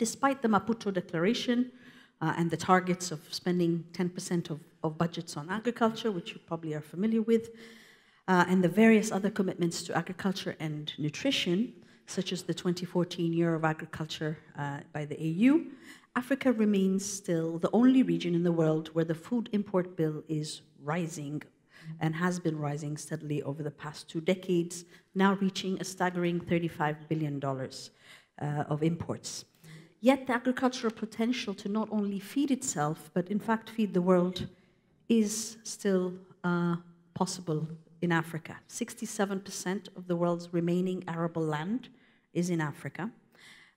Despite the Maputo Declaration uh, and the targets of spending 10% of, of budgets on agriculture, which you probably are familiar with, uh, and the various other commitments to agriculture and nutrition, such as the 2014 Year of Agriculture uh, by the AU, Africa remains still the only region in the world where the food import bill is rising and has been rising steadily over the past two decades, now reaching a staggering $35 billion uh, of imports. Yet the agricultural potential to not only feed itself, but in fact feed the world, is still uh, possible in Africa. 67% of the world's remaining arable land is in Africa.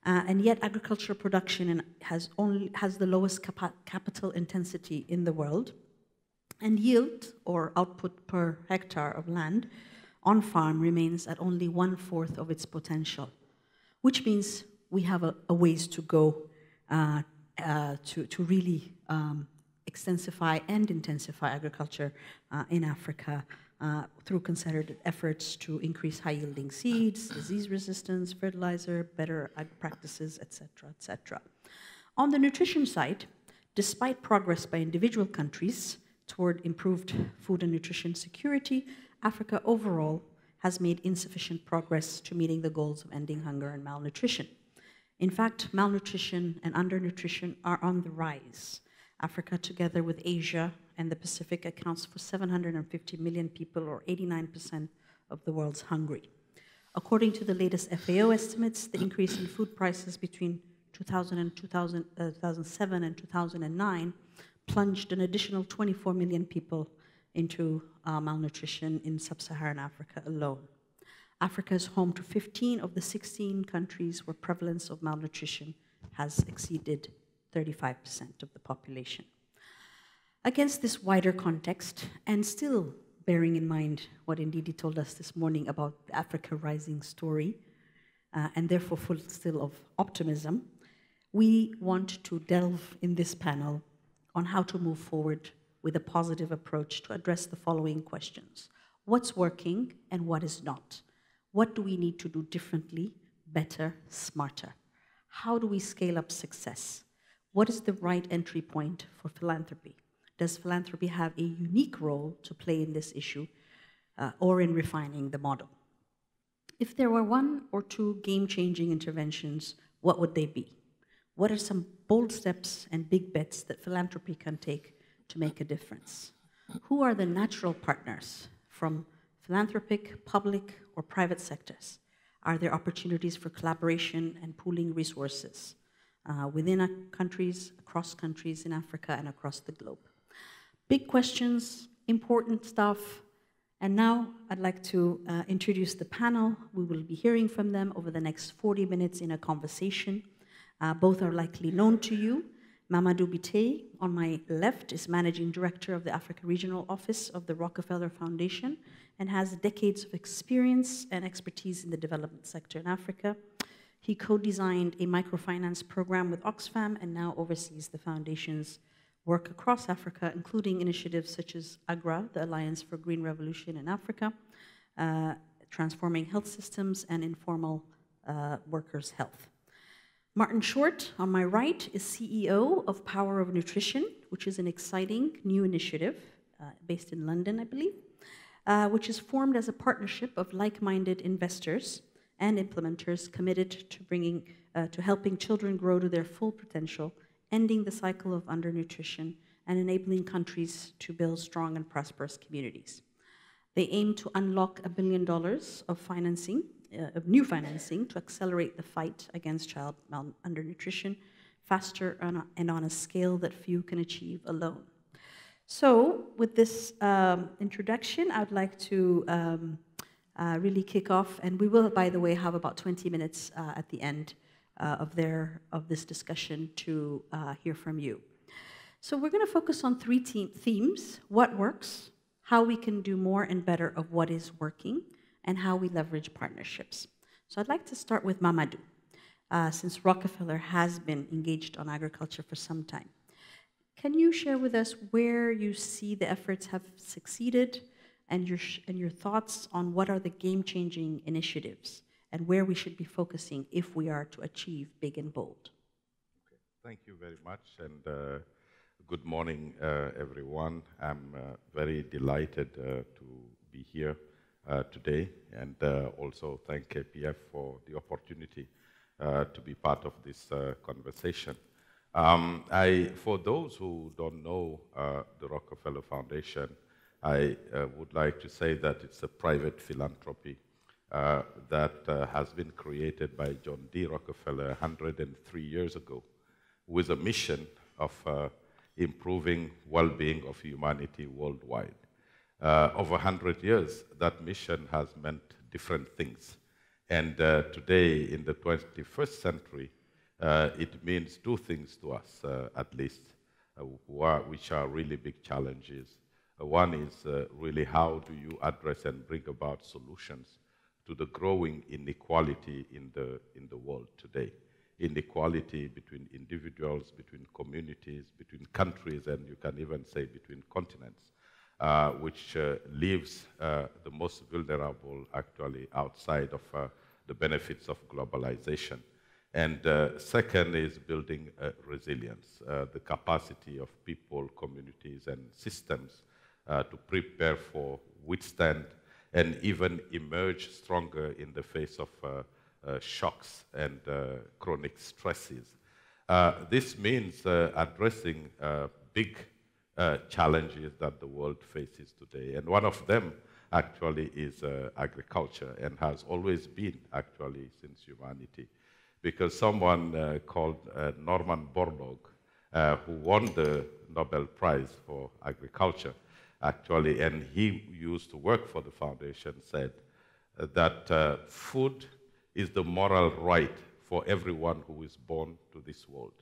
Uh, and yet agricultural production has, only, has the lowest capa capital intensity in the world. And yield, or output per hectare of land, on farm remains at only one fourth of its potential, which means we have a, a ways to go uh, uh, to, to really um, extensify and intensify agriculture uh, in Africa uh, through concerted efforts to increase high-yielding seeds, disease resistance, fertilizer, better ag practices, etc., etc. On the nutrition side, despite progress by individual countries toward improved food and nutrition security, Africa overall has made insufficient progress to meeting the goals of ending hunger and malnutrition. In fact, malnutrition and undernutrition are on the rise. Africa, together with Asia and the Pacific accounts for 750 million people, or 89% of the world's hungry. According to the latest FAO estimates, the increase in food prices between 2000 and 2000, uh, 2007 and 2009 plunged an additional 24 million people into uh, malnutrition in sub-Saharan Africa alone. Africa is home to 15 of the 16 countries where prevalence of malnutrition has exceeded 35% of the population. Against this wider context, and still bearing in mind what Ndidi told us this morning about the Africa Rising story, uh, and therefore full still of optimism, we want to delve in this panel on how to move forward with a positive approach to address the following questions. What's working and what is not? What do we need to do differently, better, smarter? How do we scale up success? What is the right entry point for philanthropy? does philanthropy have a unique role to play in this issue uh, or in refining the model? If there were one or two game changing interventions, what would they be? What are some bold steps and big bets that philanthropy can take to make a difference? Who are the natural partners from philanthropic, public, or private sectors? Are there opportunities for collaboration and pooling resources uh, within countries, across countries in Africa, and across the globe? big questions, important stuff. And now I'd like to uh, introduce the panel. We will be hearing from them over the next 40 minutes in a conversation. Uh, both are likely known to you. Mamadou Biteye, on my left, is Managing Director of the Africa Regional Office of the Rockefeller Foundation and has decades of experience and expertise in the development sector in Africa. He co-designed a microfinance program with Oxfam and now oversees the foundation's work across Africa, including initiatives such as AGRA, the Alliance for Green Revolution in Africa, uh, transforming health systems and informal uh, workers' health. Martin Short, on my right, is CEO of Power of Nutrition, which is an exciting new initiative uh, based in London, I believe, uh, which is formed as a partnership of like-minded investors and implementers committed to bringing, uh, to helping children grow to their full potential ending the cycle of undernutrition, and enabling countries to build strong and prosperous communities. They aim to unlock a billion dollars of financing, uh, of new financing, to accelerate the fight against child undernutrition faster and on a scale that few can achieve alone. So, with this um, introduction, I'd like to um, uh, really kick off, and we will, by the way, have about 20 minutes uh, at the end uh, of, their, of this discussion to uh, hear from you. So we're going to focus on three themes, what works, how we can do more and better of what is working, and how we leverage partnerships. So I'd like to start with Mamadou, uh, since Rockefeller has been engaged on agriculture for some time. Can you share with us where you see the efforts have succeeded and your, and your thoughts on what are the game-changing initiatives and where we should be focusing if we are to achieve big and bold. thank you very much, and uh, good morning, uh, everyone. I'm uh, very delighted uh, to be here Uh, today, and uh, also thank GPF for the opportunity uh, to be part of this uh, conversation. Um, I, for those who don't know the Rockefeller Foundation, I would like to say that it's a private philanthropy that has been created by John D. Rockefeller 103 years ago with a mission of uh, improving well-being of humanity worldwide. Uh, over 100 years, that mission has meant different things. And uh, today, in the 21st century, uh, it means two things to us, uh, at least, uh, which are really big challenges. one is really how do you address and bring about solutions to the growing inequality in the, in the world today inequality between individuals, between communities, between countries, and you can even say between continents, uh, which uh, leaves uh, the most vulnerable actually outside of uh, the benefits of globalization. And uh, second is building resilience, the capacity of people, communities, and systems to prepare for, withstand, and even emerge stronger in the face of uh, shocks and uh, chronic stresses. Uh, this means addressing big Uh, challenges that the world faces today. And one of them actually is uh, agriculture and has always been actually since humanity. Because someone uh, called Norman Borlaug, who won the Nobel Prize for Agriculture, actually, and he used to work for the foundation, said uh, that uh, food is the moral right for everyone who is born to this world.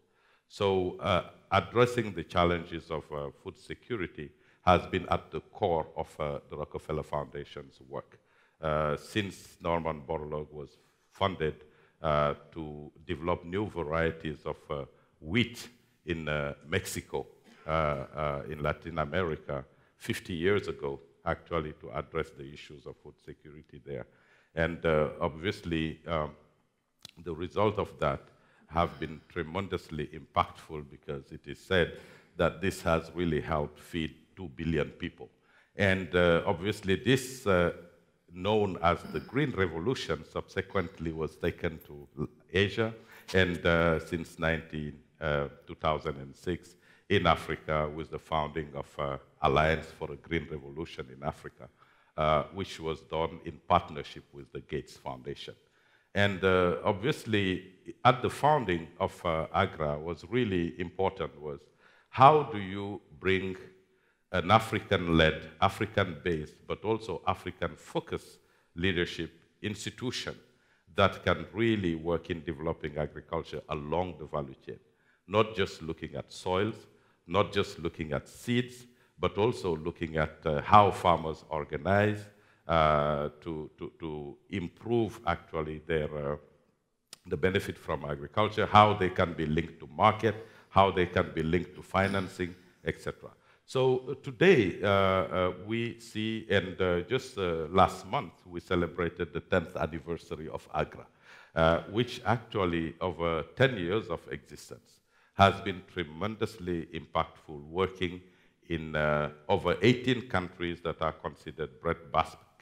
So uh, addressing the challenges of uh, food security has been at the core of uh, the Rockefeller Foundation's work. Uh, since Norman Borlaug was funded uh, to develop new varieties of uh, wheat in Mexico, in Latin America, 50 years ago, actually, to address the issues of food security there. And obviously, um, the result of that have been tremendously impactful because it is said that this has really helped feed 2 billion people. And uh, obviously, this, uh, known as the Green Revolution, subsequently was taken to Asia, and uh, since 19, uh, 2006, in Africa, with the founding of uh, Alliance for a Green Revolution in Africa uh, which was done in partnership with the Gates Foundation. And uh, obviously, at the founding of uh, AGRA, was really important was how do you bring an African-led, African-based, but also African-focused leadership institution that can really work in developing agriculture along the value chain, not just looking at soils, not just looking at seeds, but also looking at uh, how farmers organize to, to, to, improve actually their, uh, the benefit from agriculture, how they can be linked to market, how they can be linked to financing, etc. So uh, today uh, uh, we see, and just last month we celebrated the 10th anniversary of AGRA, which actually over 10 years of existence has been tremendously impactful working in uh, over 18 countries that are considered bread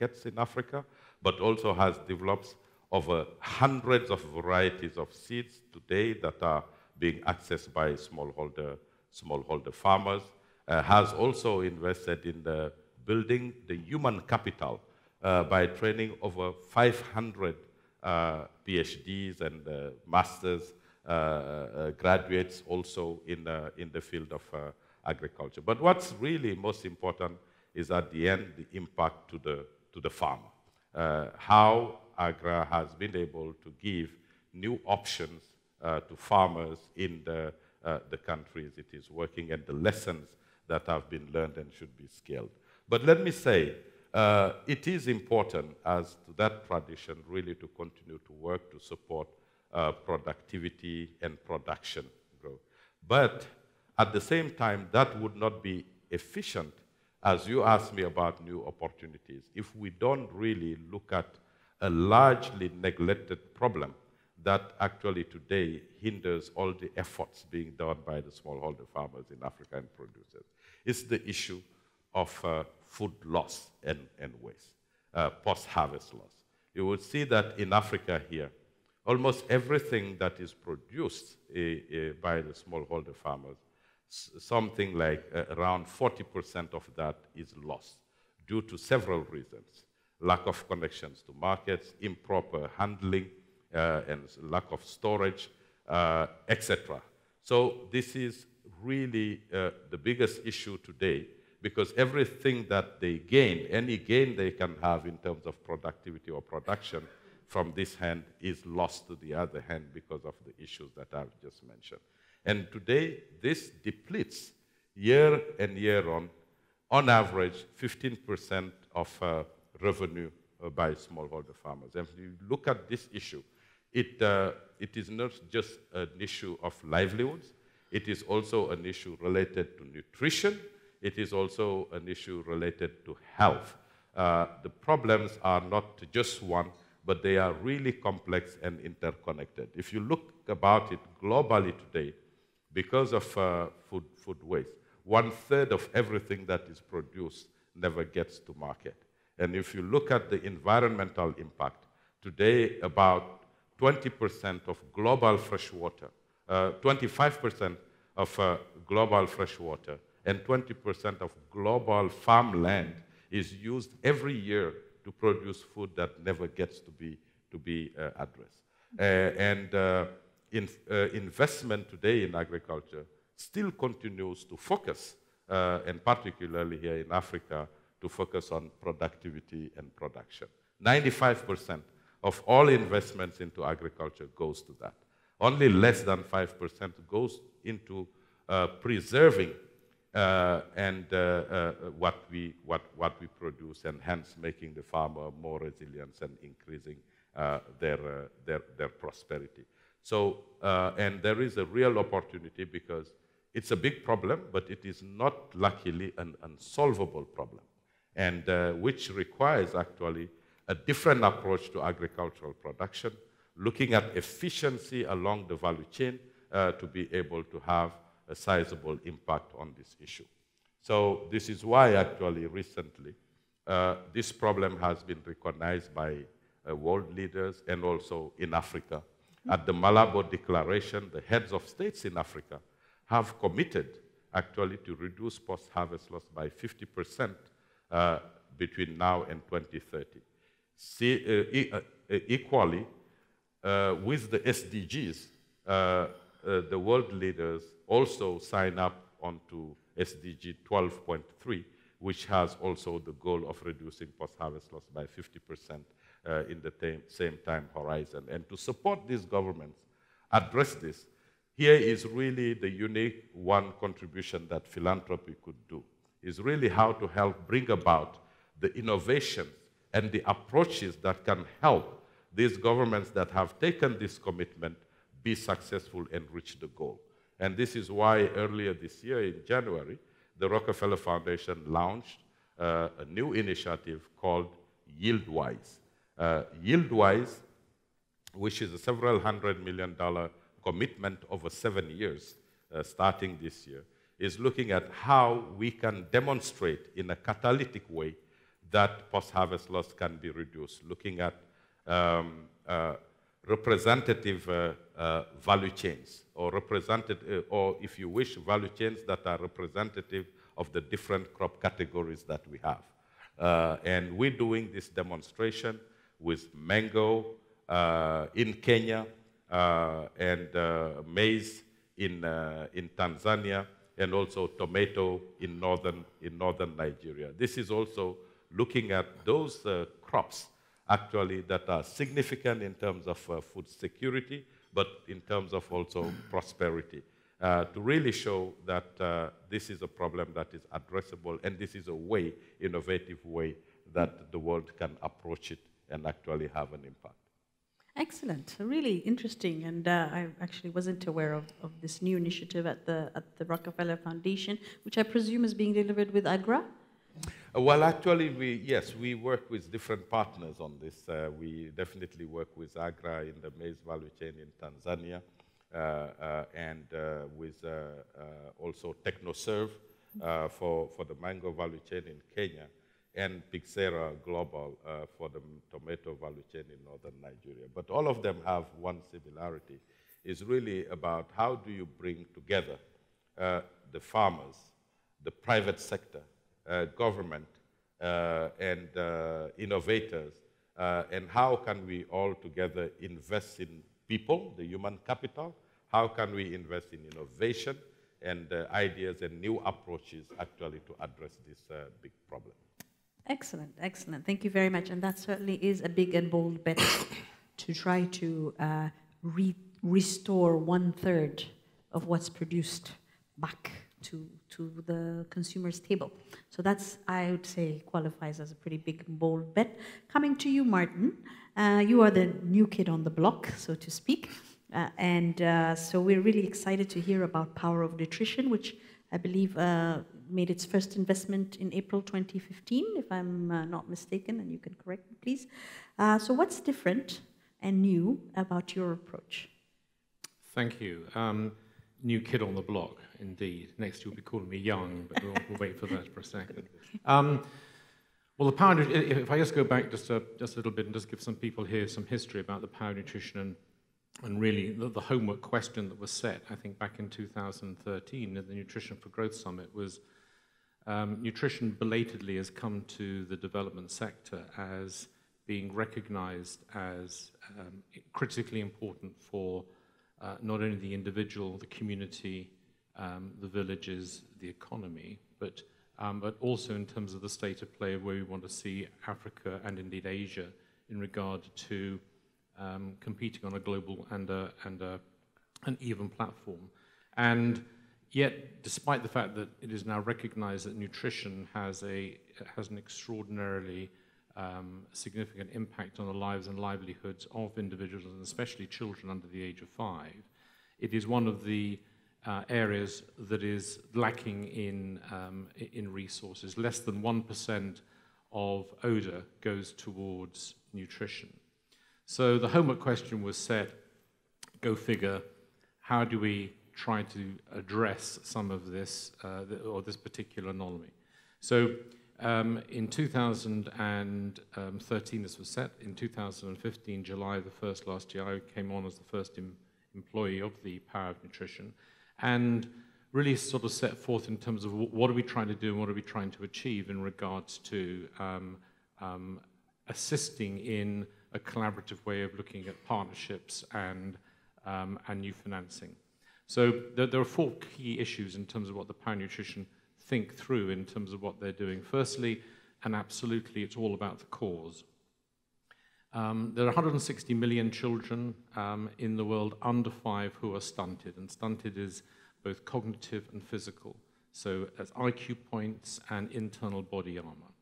baskets in Africa, but also has developed over hundreds of varieties of seeds today that are being accessed by smallholder, smallholder farmers, uh, has also invested in the building the human capital uh, by training over 500 uh, PhDs and uh, masters uh, uh, graduates also in, in the field of agriculture. But what's really most important is at the end the impact to the, to the farmer. Uh, how AGRA has been able to give new options uh, to farmers in the, uh, the countries it is working and the lessons that have been learned and should be scaled. But let me say, uh, it is important as to that tradition really to continue to work to support uh, productivity and production growth. But at the same time, that would not be efficient, as you asked me about new opportunities, if we don't really look at a largely neglected problem that actually today hinders all the efforts being done by the smallholder farmers in Africa and producers. It's the issue of uh, food loss and, and waste, uh, post-harvest loss. You will see that in Africa here, almost everything that is produced uh, by the smallholder farmers, something like uh, around 40% of that is lost due to several reasons. Lack of connections to markets, improper handling, uh, and lack of storage, uh, etc. So this is really uh, the biggest issue today because everything that they gain, any gain they can have in terms of productivity or production from this hand is lost to the other hand because of the issues that I've just mentioned. And today, this depletes year and year on, on average, 15% of uh, revenue uh, by smallholder farmers. And if you look at this issue, it, uh, it is not just an issue of livelihoods, it is also an issue related to nutrition, it is also an issue related to health. Uh, the problems are not just one, but they are really complex and interconnected. If you look about it globally today, because of uh, food, food waste, one third of everything that is produced never gets to market. And if you look at the environmental impact, today about 20% of global freshwater, 25% uh, of uh, global freshwater, and 20% of global farmland is used every year to produce food that never gets to be, to be uh, addressed. Uh, and uh, in, uh, investment today in agriculture still continues to focus, and particularly here in Africa, to focus on productivity and production. 95% of all investments into agriculture goes to that. Only less than 5% goes into uh, preserving uh, and uh, uh, what, we, what, what we produce, and hence making the farmer more resilient and increasing uh, their, uh, their, their prosperity. So, and there is a real opportunity because it's a big problem, but it is not luckily an unsolvable problem, and which requires actually a different approach to agricultural production, looking at efficiency along the value chain uh, to be able to have a sizable impact on this issue. So this is why actually recently uh, this problem has been recognized by uh, world leaders and also in Africa. At the Malabo Declaration, the heads of states in Africa have committed actually to reduce post-harvest loss by 50% uh, between now and 2030 see, uh, e uh, equally uh, with the SDGs, the world leaders also sign up onto SDG 12.3, which has also the goal of reducing post-harvest loss by 50% uh, in the same time horizon. And to support these governments address this, here is really the unique one contribution that philanthropy could do, is really how to help bring about the innovation and the approaches that can help these governments that have taken this commitment be successful and reach the goal. And this is why earlier this year in January, the Rockefeller Foundation launched uh, a new initiative called YieldWise. Uh, YieldWise, which is a several hundred million dollar commitment over seven years, uh, starting this year, is looking at how we can demonstrate in a catalytic way that post-harvest loss can be reduced, looking at um, uh, representative uh, uh, value chains, or representative, uh, or if you wish, value chains that are representative of the different crop categories that we have. Uh, and we're doing this demonstration with mango uh, in Kenya and maize in, in Tanzania, and also tomato in northern, in northern Nigeria. This is also looking at those uh, crops actually that are significant in terms of uh, food security, but in terms of also prosperity. Uh, to really show that uh, this is a problem that is addressable and this is a way, innovative way, that the world can approach it and actually have an impact. Excellent, really interesting, and uh, I actually wasn't aware of, of this new initiative at the at the Rockefeller Foundation, which I presume is being delivered with AGRA. Uh, well, actually, we, yes, we work with different partners on this. Uh, we definitely work with AGRA in the maize value chain in Tanzania uh, uh and uh, with uh, also TechnoServe for, for the mango value chain in Kenya and PYXERA Global for the tomato value chain in northern Nigeria. But all of them have one similarity. It's really about how do you bring together the farmers, the private sector, uh, government, uh, and uh, innovators, and how can we all together invest in people, the human capital, how can we invest in innovation and uh, ideas and new approaches actually to address this uh, big problem. Excellent, excellent. Thank you very much. And that certainly is a big and bold bet to try to uh, re restore one third of what's produced back to, to the consumer's table. So that's, I would say, qualifies as a pretty big, bold bet. Coming to you, Martin, uh, you are the new kid on the block, so to speak. Uh, and uh, so we're really excited to hear about Power of Nutrition, which I believe uh, made its first investment in April 2015, if I'm uh, not mistaken, and you can correct me, please. Uh, so what's different and new about your approach? Thank you. Um, new kid on the block, indeed. Next, you'll be calling me young, but we'll, we'll wait for that for a second. Um, well, the power, if I just go back just a, just a little bit and just give some people here some history about the power nutrition and, and really the, the homework question that was set, I think back in 2013 at the Nutrition for Growth Summit was um, nutrition belatedly has come to the development sector as being recognized as um, critically important for uh, not only the individual, the community, um, the villages, the economy, but, um, but also in terms of the state of play of where we want to see Africa and indeed Asia in regard to um, competing on a global and, a, and a, an even platform. And yet, despite the fact that it is now recognized that nutrition has, a, has an extraordinarily um, significant impact on the lives and livelihoods of individuals, and especially children under the age of five. It is one of the uh, areas that is lacking in, um, in resources. Less than 1% of ODA goes towards nutrition. So the homework question was set, go figure, how do we try to address some of this, uh, or this particular anomaly? So um, in 2013, this was set. In 2015, July the 1st last year, I came on as the first em employee of the Power of Nutrition and really sort of set forth in terms of what are we trying to do and what are we trying to achieve in regards to um, um, assisting in a collaborative way of looking at partnerships and, um, and new financing. So there, there, are four key issues in terms of what the Power Nutrition think through in terms of what they're doing. Firstly, and absolutely, it's all about the cause. Um, there are 160 million children um, in the world under five who are stunted, and stunted is both cognitive and physical. So as IQ points and internal body armor.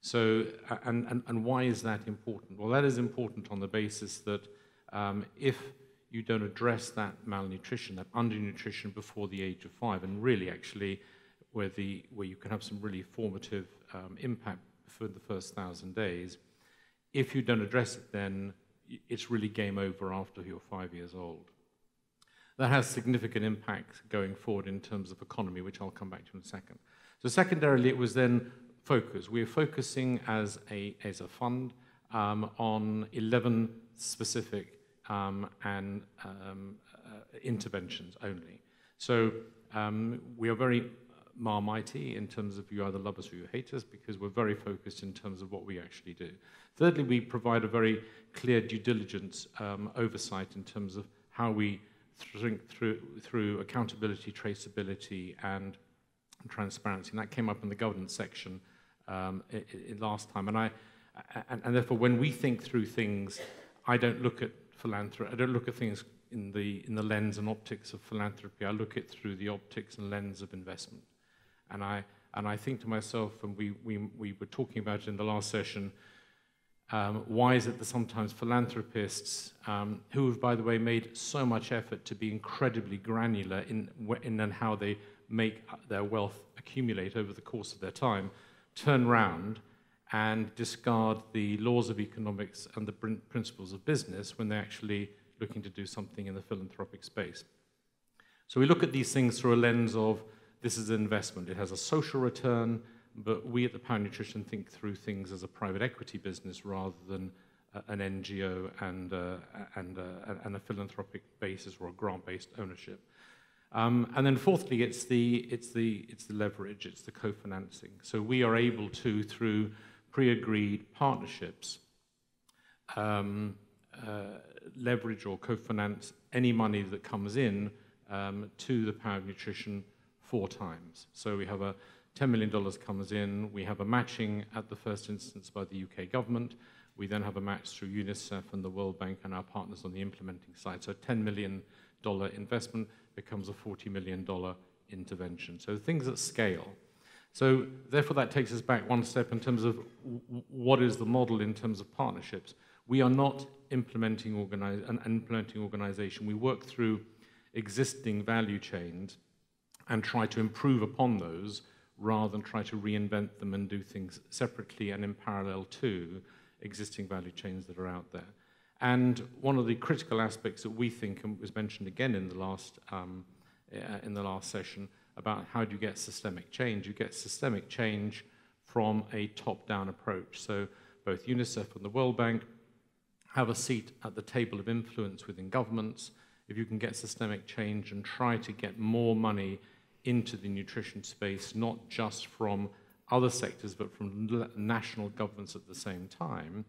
So, and, and, and why is that important? Well, that is important on the basis that um, if you don't address that malnutrition, that undernutrition before the age of five, and really actually where, the, where you can have some really formative um, impact for the first thousand days. If you don't address it, then it's really game over after you're five years old. That has significant impact going forward in terms of economy, which I'll come back to in a second. So secondarily, it was then focus. We're focusing as a, as a fund um, on 11 specific um, and um, uh, interventions only. So um, we are very marmite in terms of you either love us or you hate us because we're very focused in terms of what we actually do. Thirdly, we provide a very clear due diligence um, oversight in terms of how we think through, through accountability, traceability, and transparency. And that came up in the governance section um, it, it last time. And, I, and, and therefore, when we think through things, I don't look at philanthropy, I don't look at things in the, in the lens and optics of philanthropy. I look at it through the optics and lens of investment. And I, and I think to myself, and we, we, we were talking about it in the last session, um, why is it that sometimes philanthropists, um, who have, by the way, made so much effort to be incredibly granular in, in, in how they make their wealth accumulate over the course of their time, turn round and discard the laws of economics and the principles of business when they're actually looking to do something in the philanthropic space. So we look at these things through a lens of this is an investment. It has a social return, but we at the Power Nutrition think through things as a private equity business rather than uh, an NGO and, uh, and, uh, and a philanthropic basis or a grant-based ownership. Um, and then fourthly, it's the, it's, the, it's the leverage, it's the co-financing. So we are able to, through pre-agreed partnerships, um, uh, leverage or co-finance any money that comes in um, to the Power of Nutrition four times. So we have a $10 million comes in, we have a matching at the first instance by the UK government, we then have a match through UNICEF and the World Bank and our partners on the implementing side. So a $10 million investment becomes a $40 million intervention. So things at scale. So therefore that takes us back one step in terms of what is the model in terms of partnerships. We are not implementing an implementing organization. We work through existing value chains and try to improve upon those rather than try to reinvent them and do things separately and in parallel to existing value chains that are out there. And one of the critical aspects that we think, and was mentioned again in the last, um, uh, in the last session, about how do you get systemic change? You get systemic change from a top-down approach. So both UNICEF and the World Bank have a seat at the table of influence within governments. If you can get systemic change and try to get more money into the nutrition space, not just from other sectors, but from national governments at the same time,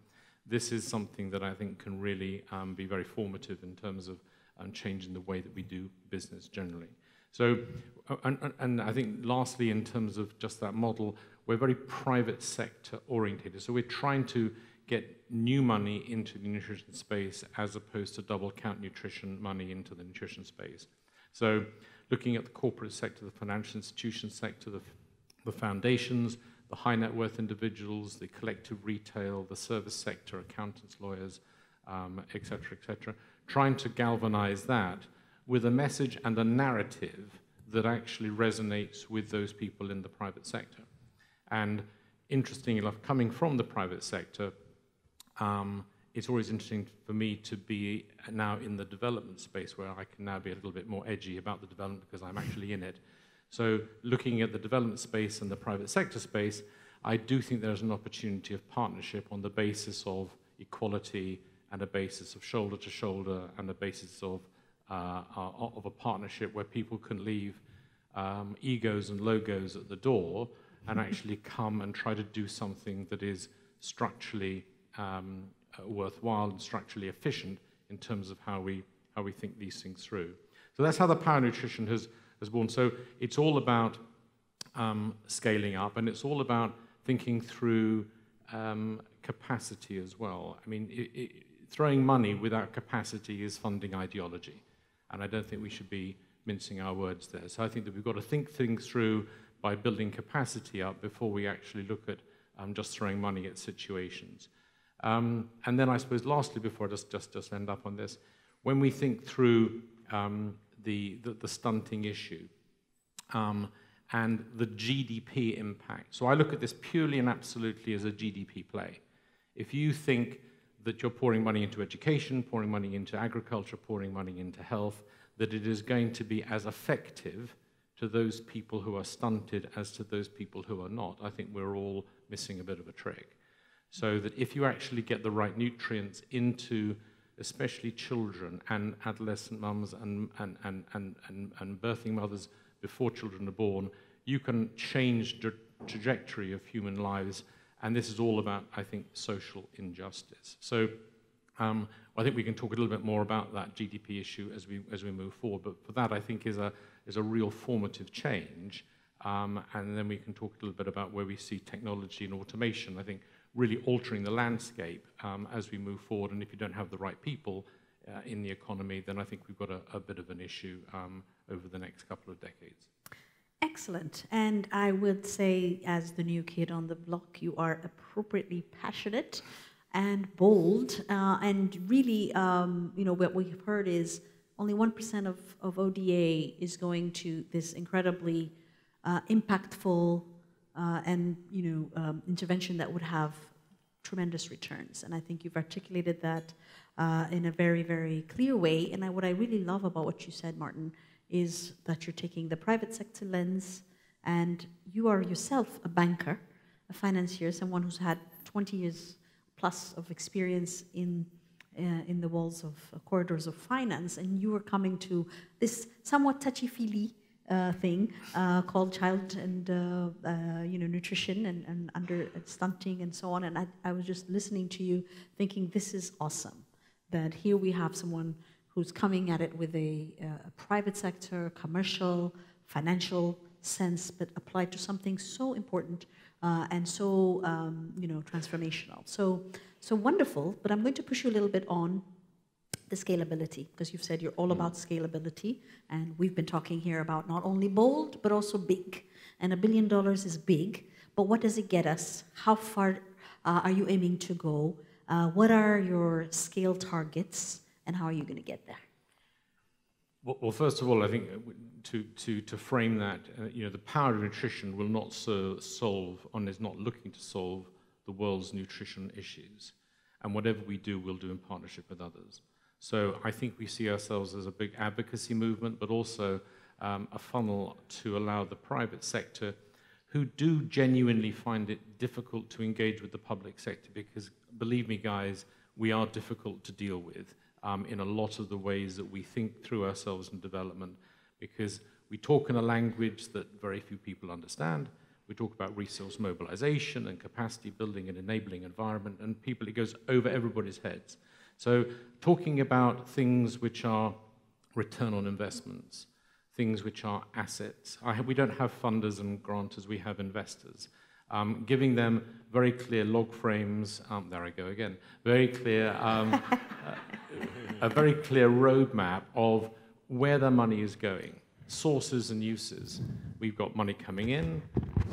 this is something that I think can really um, be very formative in terms of um, changing the way that we do business generally. So, and, and, I think lastly, in terms of just that model, we're very private sector orientated. So we're trying to get new money into the nutrition space as opposed to double count nutrition money into the nutrition space. So looking at the corporate sector, the financial institution sector, the, the foundations, the high net worth individuals, the collective retail, the service sector, accountants, lawyers, um, et cetera, et cetera, trying to galvanize that with a message and a narrative that actually resonates with those people in the private sector. And interesting enough, coming from the private sector, um, it's always interesting for me to be now in the development space where I can now be a little bit more edgy about the development because I'm actually in it. So looking at the development space and the private sector space, I do think there's an opportunity of partnership on the basis of equality and a basis of shoulder to shoulder and a basis of, of a partnership where people can leave um, egos and logos at the door and actually come and try to do something that is structurally um, uh, worthwhile and structurally efficient in terms of how we, how we think these things through. So that's how the Power Nutrition has, has born. So it's all about um, scaling up and it's all about thinking through um, capacity as well. I mean, it, it, throwing money without capacity is funding ideology. And I don't think we should be mincing our words there. So I think that we've got to think things through by building capacity up before we actually look at um, just throwing money at situations. Um, and then I suppose lastly, before I just, just, just end up on this, when we think through um, the, the, the, stunting issue um, and the GDP impact. So I look at this purely and absolutely as a GDP play. If you think that you're pouring money into education, pouring money into agriculture, pouring money into health, that it is going to be as effective to those people who are stunted as to those people who are not, I think we're all missing a bit of a trick so that if you actually get the right nutrients into especially children and adolescent mums and, and, and, and, and, and birthing mothers before children are born, you can change the trajectory of human lives. And this is all about, I think, social injustice. So um, I think we can talk a little bit more about that GDP issue as we, as we move forward. But for that, I think is a, is a real formative change. Um, and then we can talk a little bit about where we see technology and automation. I think really altering the landscape um, as we move forward. And if you don't have the right people uh, in the economy, then I think we've got a, a bit of an issue um, over the next couple of decades. Excellent. And I would say, as the new kid on the block, you are appropriately passionate and bold. Uh, and really, um, you know, what we've heard is only 1% of, of ODA is going to this incredibly uh, impactful uh, and you know, um, intervention that would have tremendous returns. And I think you've articulated that uh, in a very, very clear way. And I, what I really love about what you said, Martin, is that you're taking the private sector lens, and you are yourself a banker, a financier, someone who's had 20 years plus of experience in uh, in the walls of uh, corridors of finance, and you are coming to this somewhat touchy-feely uh, thing uh, called child and uh, uh, you know nutrition and, and under stunting and so on. And I, I was just listening to you, thinking this is awesome. That here we have someone who's coming at it with a, a private sector, commercial, financial sense, but applied to something so important uh, and so um, you know transformational. So so wonderful. But I'm going to push you a little bit on the scalability because you've said you're all mm. about scalability, and we've been talking here about not only bold but also big. And a billion dollars is big, but what does it get us? How far uh, are you aiming to go? Uh, what are your scale targets, and how are you going to get there? Well, first of all, I think uh, to, to, to frame that, uh, you know, the power of nutrition will not so solve, and is not looking to solve the world's nutrition issues. And whatever we do, we'll do in partnership with others. So I think we see ourselves as a big advocacy movement, but also um, a funnel to allow the private sector who do genuinely find it difficult to engage with the public sector because, believe me, guys, we are difficult to deal with um, in a lot of the ways that we think through ourselves in development because we talk in a language that very few people understand. We talk about resource mobilization and capacity building and enabling environment, and people, it goes over everybody's heads. So, talking about things which are return on investments, things which are assets. Have, we don't have funders and grantors, we have investors. Um, giving them very clear log frames, um, there I go again, very clear, um, a very clear roadmap of where their money is going, sources and uses. We've got money coming in,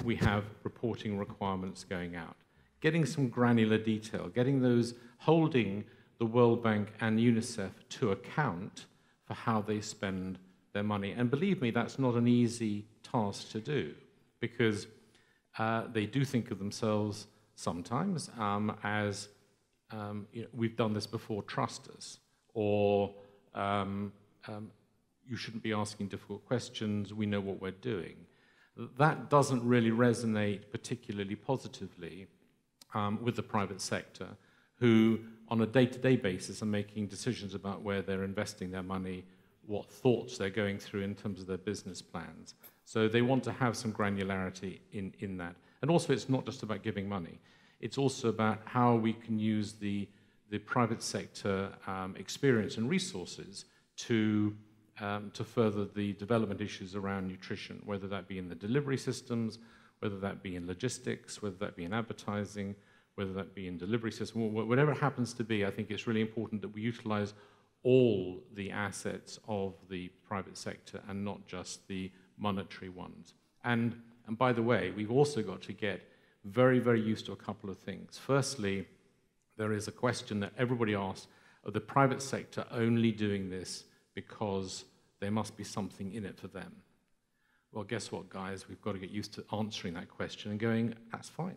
we have reporting requirements going out. Getting some granular detail, getting those, holding the World Bank and UNICEF to account for how they spend their money. And believe me, that's not an easy task to do because uh, they do think of themselves sometimes um, as um, you know, we've done this before, trust us, or um, um you shouldn't be asking difficult questions, we know what we're doing. That doesn't really resonate particularly positively um, with the private sector, who on a day to day basis are making decisions about where they're investing their money, what thoughts they're going through in terms of their business plans. So they want to have some granularity in, in that. And also, it's not just about giving money, it's also about how we can use the, the private sector um, experience and resources to um, to further the development issues around nutrition, whether that be in the delivery systems, whether that be in logistics, whether that be in advertising, whether that be in delivery system, whatever it happens to be, I think it's really important that we utilize all the assets of the private sector and not just the monetary ones. And, and by the way, we've also got to get very, very used to a couple of things. Firstly, there is a question that everybody asks, are the private sector only doing this because there must be something in it for them. Well, guess what, guys? We've got to get used to answering that question and going, that's fine.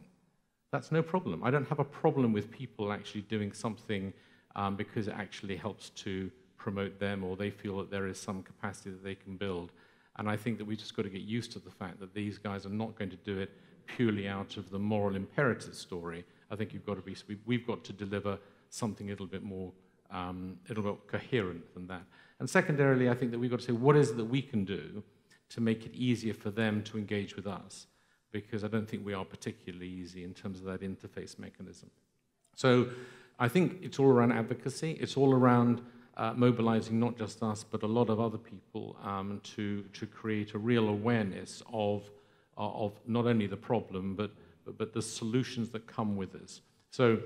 That's no problem. I don't have a problem with people actually doing something um, because it actually helps to promote them or they feel that there is some capacity that they can build. And I think that we've just got to get used to the fact that these guys are not going to do it purely out of the moral imperative story. I think you've got to be, we've got to deliver something a little bit more, um, a little bit coherent than that. And secondarily, I think that we've got to say, what is it that we can do to make it easier for them to engage with us? Because I don't think we are particularly easy in terms of that interface mechanism. So I think it's all around advocacy. It's all around uh, mobilizing not just us, but a lot of other people um, to, to create a real awareness of, uh, of not only the problem, but, but, but the solutions that come with this. So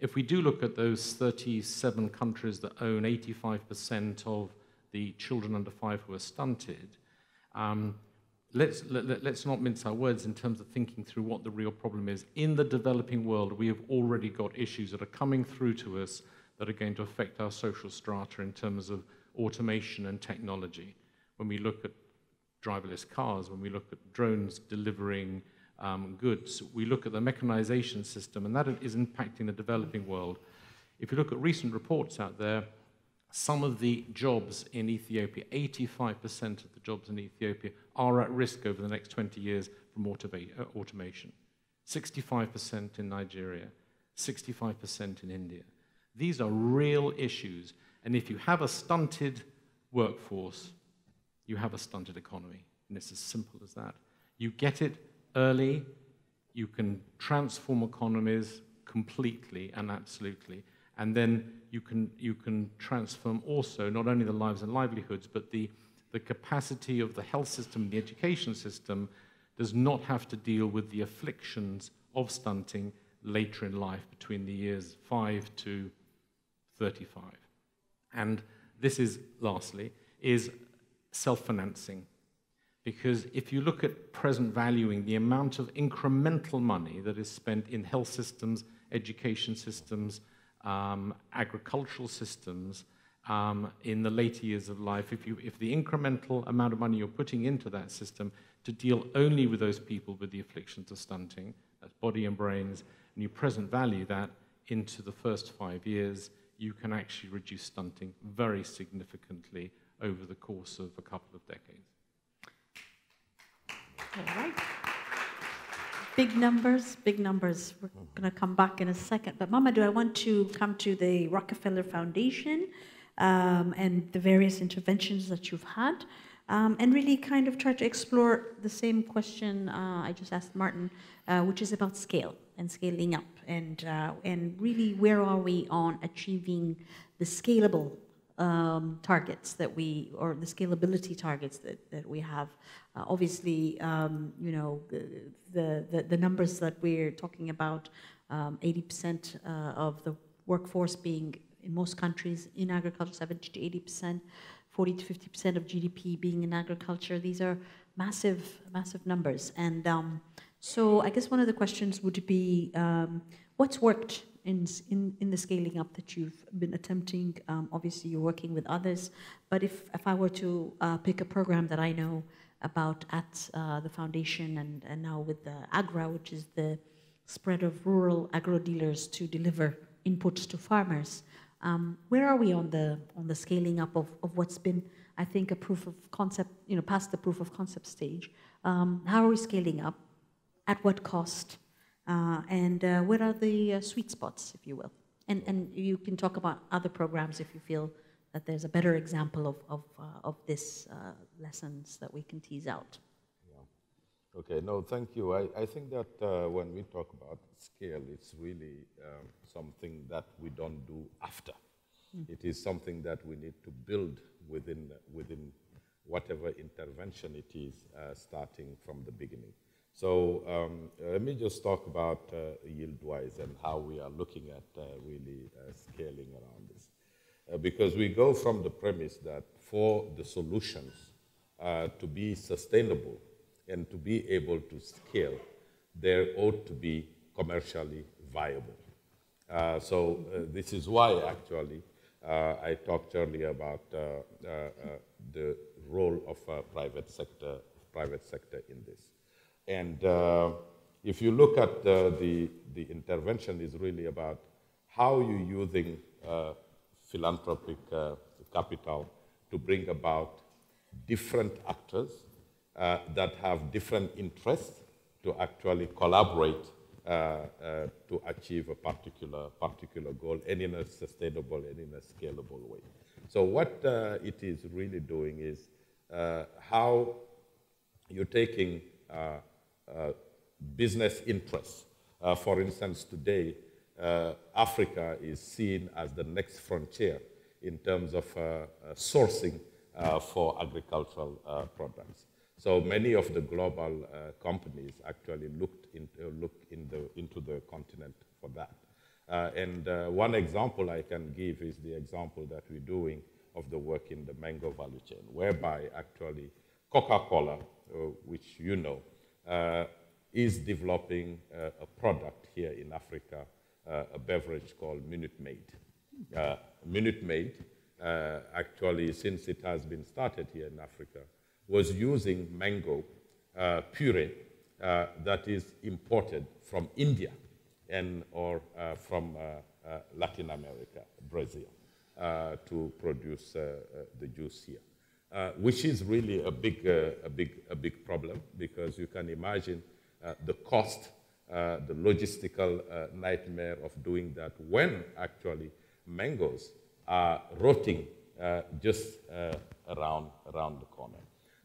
if we do look at those 37 countries that own 85% of the children under five who are stunted, um, let's, let, us let us not mince our words in terms of thinking through what the real problem is. In the developing world, we have already got issues that are coming through to us that are going to affect our social strata in terms of automation and technology. When we look at driverless cars, when we look at drones delivering um, goods. We look at the mechanization system, and that is impacting the developing world. If you look at recent reports out there, some of the jobs in Ethiopia, 85% of the jobs in Ethiopia, are at risk over the next 20 years from uh, automation. 65% in Nigeria, 65% in India. These are real issues. And if you have a stunted workforce, you have a stunted economy. And it's as simple as that. You get it early, you can transform economies completely and absolutely. And then you can, you can transform also not only the lives and livelihoods, but the, the capacity of the health system, the education system, does not have to deal with the afflictions of stunting later in life between the years 5 to 35. And this is, lastly, is self-financing. Because if you look at present valuing, the amount of incremental money that is spent in health systems, education systems, um, agricultural systems, um, in the later years of life, if, you, if the incremental amount of money you're putting into that system to deal only with those people with the afflictions of stunting, that's body and brains, and you present value that into the first five years, you can actually reduce stunting very significantly over the course of a couple of decades. All right. Big numbers, big numbers. We're going to come back in a second. But, Mamadou I want to come to the Rockefeller Foundation um, and the various interventions that you've had um, and really kind of try to explore the same question uh, I just asked Martin, uh, which is about scale and scaling up and, uh, and really where are we on achieving the scalable um, targets that we, or the scalability targets that, that we have. Uh, obviously, um, you know, the, the, the, numbers that we're talking about, 80% um, uh, of the workforce being in most countries in agriculture, 70 to 80%, 40 to 50% of GDP being in agriculture. These are massive, massive numbers. And um, so I guess one of the questions would be, um, what's worked in, in, in the scaling up that you've been attempting? Um, obviously, you're working with others, but if, if I were to uh, pick a program that I know about at uh, the foundation and, and now with the AGRA, which is the spread of rural agro dealers to deliver inputs to farmers, um, where are we on the on the scaling up of, of what's been, I think, a proof of concept, you know, past the proof of concept stage? Um, how are we scaling up? At what cost? Uh, and uh, what are the uh, sweet spots, if you will? And, and you can talk about other programs if you feel that there's a better example of, of, uh, of this uh, lessons that we can tease out. Okay, no, thank you. I, I think that uh, when we talk about scale, it's really um, something that we don't do after. Mm. It is something that we need to build within, within whatever intervention it is, starting from the beginning. So um, let me just talk about uh, YieldWise and how we are looking at uh, really uh, scaling around this. Uh, because we go from the premise that for the solutions uh, to be sustainable and to be able to scale, there ought to be commercially viable. Uh, so this is why actually I talked earlier about the role of private sector, private sector in this. And uh, if you look at uh, the, the intervention is really about how you're using uh, philanthropic uh, capital to bring about different actors uh, that have different interests to actually collaborate uh, to achieve a particular, particular goal and in a sustainable and in a scalable way. So what it is really doing is how you're taking uh, business interests. Uh, for instance, today, uh, Africa is seen as the next frontier in terms of sourcing for agricultural products. So many of the global uh, companies actually looked, in, uh, in the, into the continent for that. Uh, and one example I can give is the example that we're doing of the work in the mango value chain, whereby actually Coca-Cola, which you know, uh, is developing uh, a product here in Africa, uh, a beverage called Minute Maid. Minute Maid, actually, since it has been started here in Africa, was using mango puree uh, that is imported from India and or uh, from uh, uh, Latin America, Brazil, uh, to produce the juice here, which is really a big, a, big, a big problem because you can imagine the cost, the logistical nightmare of doing that when actually mangoes are rotting just around, around the corner.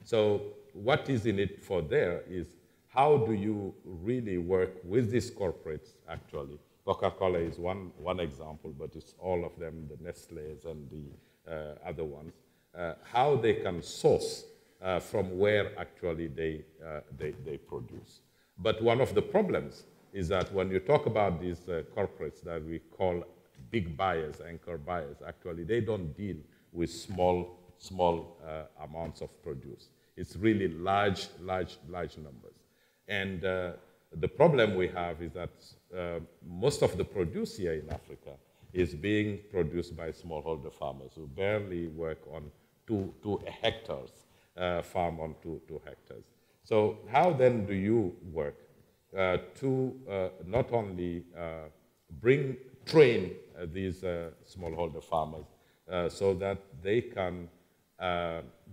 So what is in it for there is how do you really work with these corporates actually? Coca-Cola is one, one example, but it's all of them, the Nestle's and the uh, other ones, uh, how they can source uh, from where actually they, uh, they, they, produce. But one of the problems is that when you talk about these uh, corporates that we call big buyers, anchor buyers, actually they don't deal with small, small uh, amounts of produce. It's really large, large, large numbers. And uh, the problem we have is that uh, most of the produce here in Africa is being produced by smallholder farmers who barely work on two, two hectares, uh, farm on two, two hectares. So how then do you work uh, to uh, not only uh, bring, train these smallholder farmers so that they can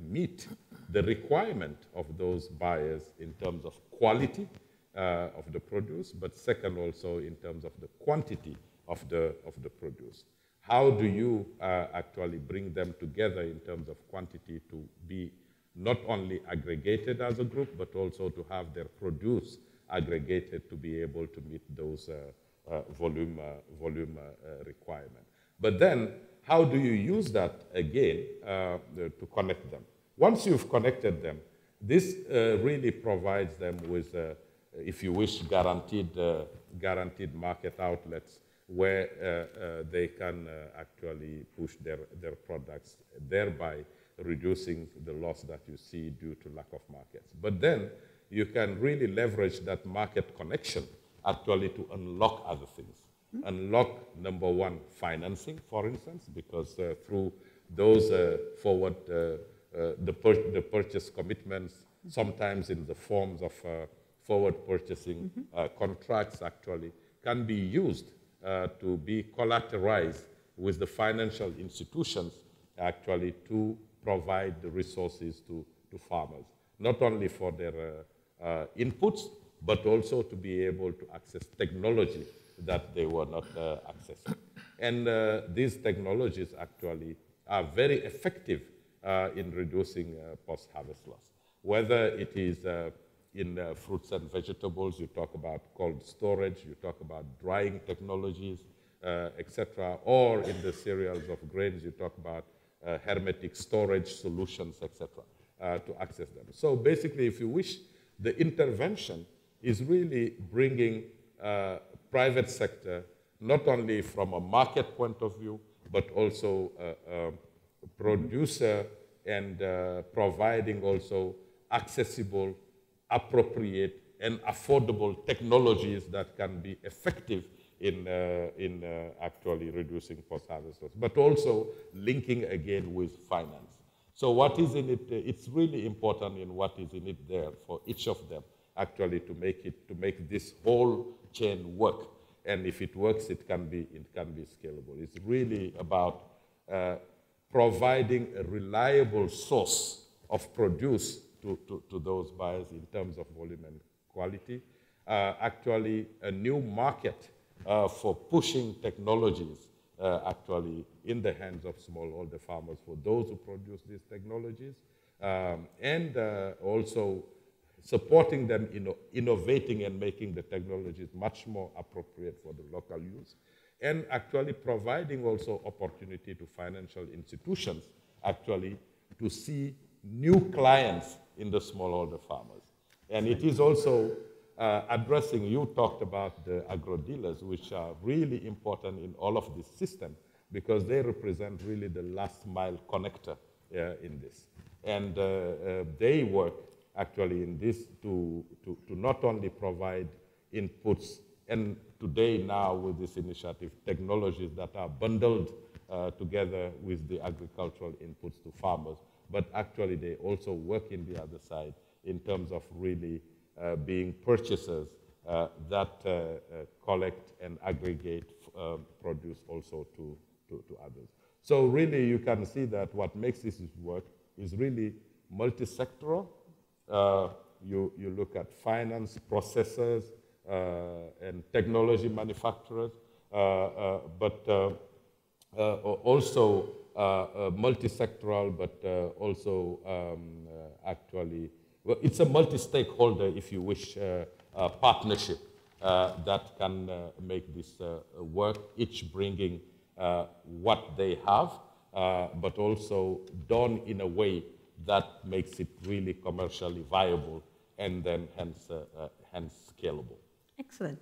meet the requirement of those buyers in terms of quality uh, of the produce, but second also in terms of the quantity of the, of the produce. How do you uh, actually bring them together in terms of quantity to be not only aggregated as a group, but also to have their produce aggregated to be able to meet those uh, uh volume, uh, volume uh, requirements. But then, how do you use that again to connect them? Once you've connected them, this uh, really provides them with, uh, if you wish, guaranteed, uh, guaranteed market outlets where uh, uh, they can uh, actually push their, their products, thereby reducing the loss that you see due to lack of markets. But then you can really leverage that market connection actually to unlock other things. Unlock, number one, financing, for instance, because through those forward uh, the, pur the purchase commitments, sometimes in the forms of uh, forward purchasing mm -hmm. contracts actually, can be used to be collateralized with the financial institutions actually to provide the resources to, to farmers, not only for their uh, uh, inputs, but also to be able to access technology that they were not uh, accessing. And these technologies actually are very effective uh, in reducing uh, post-harvest loss. Whether it is uh, in fruits and vegetables, you talk about cold storage, you talk about drying technologies, etc., or in the cereals of grains, you talk about hermetic storage solutions, etc., to access them. So basically, if you wish, the intervention is really bringing uh, private sector not only from a market point of view, but also uh, um, producer and uh, providing also accessible, appropriate, and affordable technologies that can be effective in, uh, in uh, actually reducing post-harvest loss, but also linking again with finance. So what is in it, uh, it's really important in what is in it there for each of them actually to make it, to make this whole chain work. And if it works, it can be, it can be scalable. It's really about uh, providing a reliable source of produce to, to, to those buyers in terms of volume and quality. Uh, actually, a new market uh, for pushing technologies uh, actually in the hands of smallholder farmers for those who produce these technologies, um, and uh, also supporting them in innovating and making the technologies much more appropriate for the local use and actually providing also opportunity to financial institutions actually to see new clients in the smallholder farmers. And it is also uh, addressing, you talked about the agro dealers, which are really important in all of this system because they represent really the last mile connector uh, in this. And uh, uh they work actually in this to, to, to not only provide inputs and today now with this initiative, technologies that are bundled uh, together with the agricultural inputs to farmers, but actually they also work in the other side in terms of really uh, being purchasers uh, that uh, uh, collect and aggregate produce also to, to, to, others. So really you can see that what makes this work is really multi-sectoral. Uh, you, you look at finance, processors, uh, and technology manufacturers, uh, but also uh, uh, multi-sectoral, but uh, also um, actually, well, it's a multi-stakeholder, if you wish, partnership that can make this work, each bringing what they have, but also done in a way that makes it really commercially viable and then hence, hence scalable. Excellent.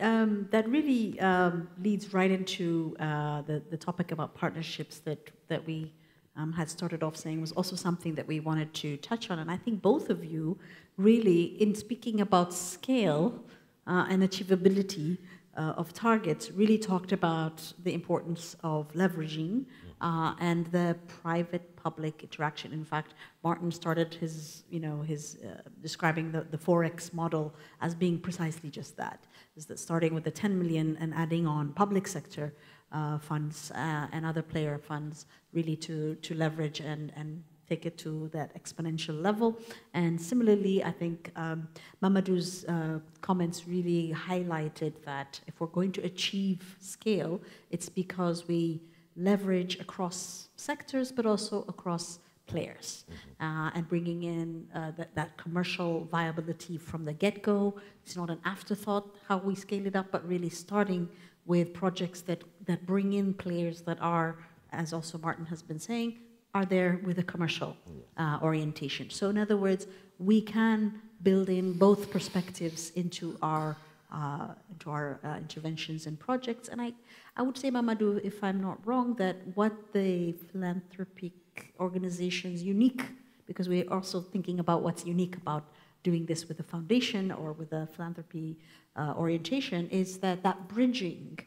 Um, that really um, leads right into uh, the, the topic about partnerships that, that we um, had started off saying was also something that we wanted to touch on. And I think both of you really, in speaking about scale uh, and achievability uh, of targets, really talked about the importance of leveraging uh, and the private-public interaction. In fact, Martin started his, you know, his uh, describing the, the 4X model as being precisely just that is that starting with the 10 million and adding on public sector uh, funds uh, and other player funds really to, to leverage and, and take it to that exponential level. And similarly, I think um, Mamadou's uh, comments really highlighted that if we're going to achieve scale, it's because we leverage across sectors, but also across players mm-hmm. uh, and bringing in uh, that, that, commercial viability from the get-go. It's not an afterthought how we scale it up, but really starting with projects that, that bring in players that are, as also Martin has been saying, are there with a commercial uh, orientation. So in other words, we can build in both perspectives into our uh, into our uh, interventions and projects. And I, I would say, Mamadou, if I'm not wrong, that what the philanthropic organizations unique, because we're also thinking about what's unique about doing this with a foundation or with a philanthropy uh, orientation, is that that bridging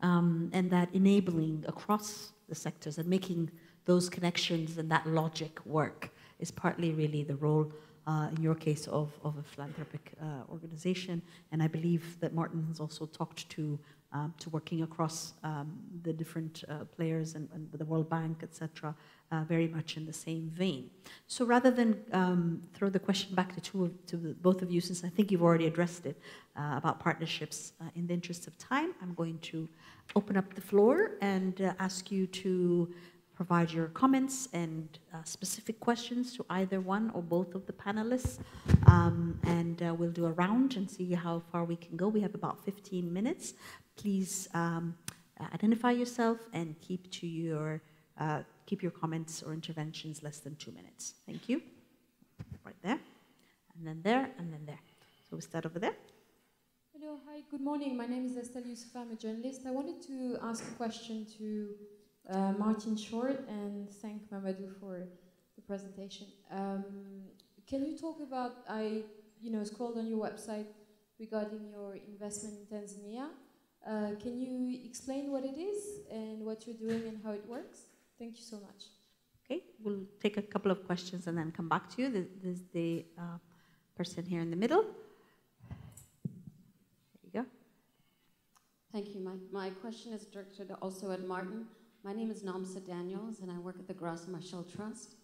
um, and that enabling across the sectors and making those connections and that logic work is partly really the role uh, in your case of, of a philanthropic uh, organization. And I believe that Martin has also talked to um, to working across um, the different uh, players and, and, the World Bank, etc., uh, very much in the same vein. So rather than um, throw the question back to, two of, to both of you, since I think you've already addressed it uh, about partnerships, uh, in the interest of time, I'm going to open up the floor and ask you to provide your comments and uh, specific questions to either one or both of the panelists. Um, and uh, we'll do a round and see how far we can go. We have about 15 minutes. Please um, identify yourself and keep to your uh, keep your comments or interventions less than two minutes. Thank you. Right there, and then there, and then there. So we start over there. Hello, hi, good morning. My name is Estelle Youssef. I'm a journalist. I wanted to ask a question to uh, Martin Short and thank Mamadou for the presentation. Um, can you talk about, I you know, scrolled on your website regarding your investment in Tanzania. Uh, can you explain what it is and what you're doing and how it works? Thank you so much. Okay, we'll take a couple of questions and then come back to you. There's the uh, person here in the middle. There you go. Thank you. My, my question is directed also at Martin. My name is Namsa Daniels, and I work at the Graça Machel Trust.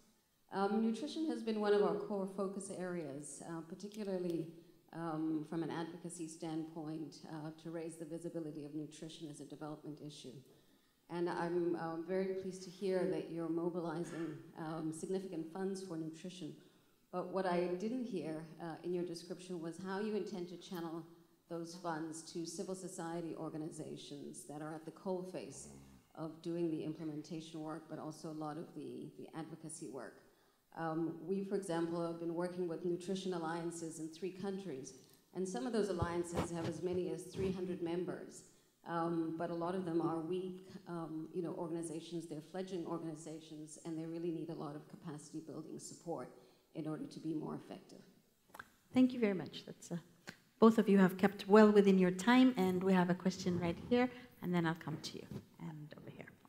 Um, nutrition has been one of our core focus areas, uh, particularly um, from an advocacy standpoint uh, to raise the visibility of nutrition as a development issue. And I'm uh, very pleased to hear that you're mobilizing um, significant funds for nutrition. But what I didn't hear uh, in your description was how you intend to channel those funds to civil society organizations that are at the coalface of doing the implementation work, but also a lot of the, the advocacy work. Um, we, for example, have been working with nutrition alliances in three countries, and some of those alliances have as many as 300 members. Um, but a lot of them are weak, um, you know, organizations. They're fledgling organizations, and they really need a lot of capacity building support in order to be more effective. Thank you very much. That's uh, both of you have kept well within your time, and we have a question right here, and then I'll come to you.